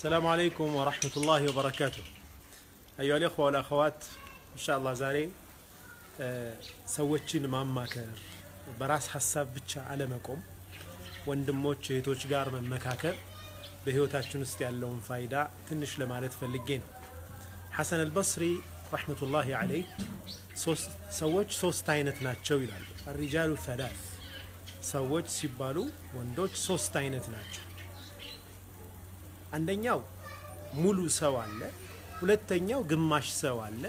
السلام عليكم ورحمة الله وبركاته أيها الإخوة والأخوات إن شاء الله ዛሬ ሰዎችን ማማከር በራስ ሀሳብ ብቻ አለመቆም ወንድሞች እህቶች ጋር መመካከር በህይወታችን ውስጥ ያለውን ፋይዳ ትንሽ ለማለት ፈልጌ ነው ሐሰን አልበስሪ ረሕመቱላሂ አለይህ ሰዎች ሶስት አይነት ናቸው ይላሉ አሪጃሉ ሰላስ ሰዎች ሲባሉ ወንዶች ሶስት አይነት ናቸው አንደኛው ሙሉ ሰው አለ ሁለተኛው ግማሽ ሰው አለ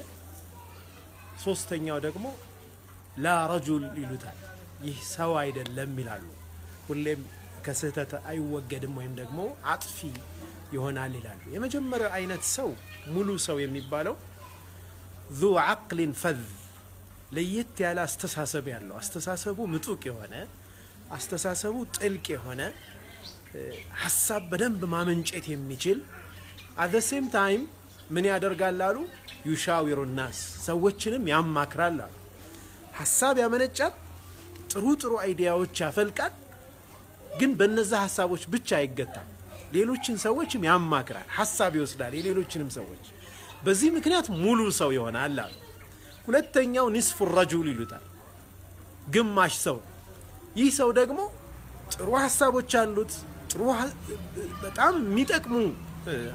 ሶስተኛው ደግሞ ላ ረጁል ይሉታል። ይህ ሰው አይደለም ይላሉ። ሁሌም ከስህተት አይወገድም ወይም ደግሞ አጥፊ ይሆናል ይላሉ። የመጀመሪያው አይነት ሰው ሙሉ ሰው የሚባለው ዙ ዓቅሊን ፈዝ ለየት ያለ አስተሳሰብ ያለው አስተሳሰቡ ምጡቅ የሆነ አስተሳሰቡ ጥልቅ የሆነ ሀሳብ በደንብ ማመንጨት የሚችል at the same time ምን ያደርጋል አሉ? يشاور الناس ሰዎችንም ያማክራል አሉ። ሀሳብ ያመነጫል ጥሩ ጥሩ idea ዎች ያፈልቃል ግን በነዛ ሀሳቦች ብቻ አይገታም። ሌሎችን ሰዎችም ያማክራል ሀሳብ ይወስዳል የሌሎችንም ሰዎች። በዚህ ምክንያት ሙሉ ሰው ይሆናል አሉ። ሁለተኛው ኒስፉ ረጁል ይሉታል ግማሽ ሰው። ይህ ሰው ደግሞ ጥሩ ሀሳቦች አሉት ጥሩ በጣም የሚጠቅሙ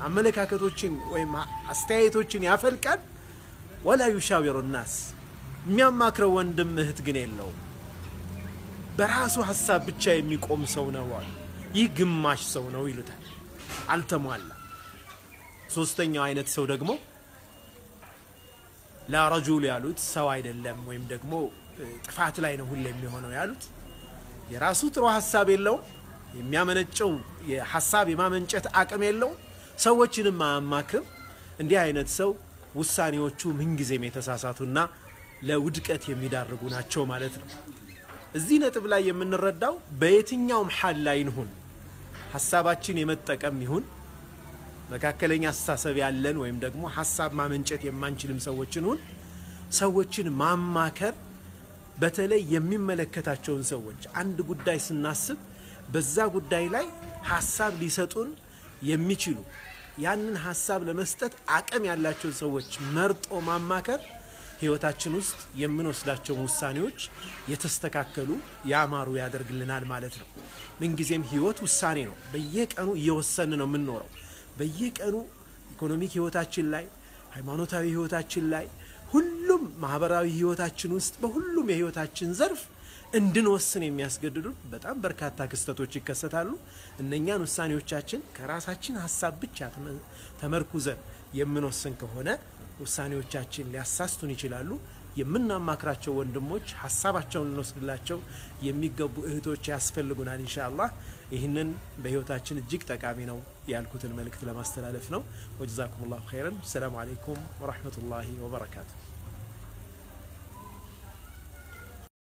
አመለካከቶችን ወይም አስተያየቶችን ያፈልቃል። ወላ ዩሻዊሩ ናስ የሚያማክረው ወንድም እህት ግን የለውም። በራሱ ሀሳብ ብቻ የሚቆም ሰው ነው አሉ። ይህ ግማሽ ሰው ነው ይሉታል። አልተሟላ። ሶስተኛው አይነት ሰው ደግሞ ላረጁል ያሉት ሰው አይደለም ወይም ደግሞ ጥፋት ላይ ነው ሁሌ የሚሆነው ያሉት። የራሱ ጥሩ ሀሳብ የለውም የሚያመነጨው የሀሳብ የማመንጨት አቅም የለውም። ሰዎችንም አያማክርም። እንዲህ አይነት ሰው ውሳኔዎቹ ምንጊዜም የተሳሳቱና ለውድቀት የሚዳርጉ ናቸው ማለት ነው። እዚህ ነጥብ ላይ የምንረዳው በየትኛውም ሀል ላይ እንሁን ሀሳባችን የመጠቀም ይሁን መካከለኛ አስተሳሰብ ያለን ወይም ደግሞ ሀሳብ ማመንጨት የማንችልም ሰዎችን ሁን ሰዎችን ማማከር በተለይ የሚመለከታቸውን ሰዎች አንድ ጉዳይ ስናስብ በዛ ጉዳይ ላይ ሀሳብ ሊሰጡን የሚችሉ ያንን ሀሳብ ለመስጠት አቅም ያላቸውን ሰዎች መርጦ ማማከር ህይወታችን ውስጥ የምንወስዳቸውን ውሳኔዎች የተስተካከሉ ያማሩ ያደርግልናል ማለት ነው። ምንጊዜም ህይወት ውሳኔ ነው። በየቀኑ እየወሰን ነው የምንኖረው። በየቀኑ ኢኮኖሚክ ህይወታችን ላይ ሃይማኖታዊ ህይወታችን ላይ ሁሉም ማህበራዊ ህይወታችን ውስጥ በሁሉም የህይወታችን ዘርፍ እንድንወስን የሚያስገድዱ በጣም በርካታ ክስተቶች ይከሰታሉ። እነኛን ውሳኔዎቻችን ከራሳችን ሀሳብ ብቻ ተመርኩዘን የምንወስን ከሆነ ውሳኔዎቻችን ሊያሳስቱን ይችላሉ። የምናማክራቸው ወንድሞች ሀሳባቸውን ልንወስድላቸው የሚገቡ እህቶች ያስፈልጉናል እንሻ አላህ ይህንን በህይወታችን እጅግ ጠቃሚ ነው ያልኩትን መልእክት ለማስተላለፍ ነው። ወጀዛኩም ላሁ ኸይረን። ሰላሙ አለይኩም ወረሕመቱላሂ ወበረካቱ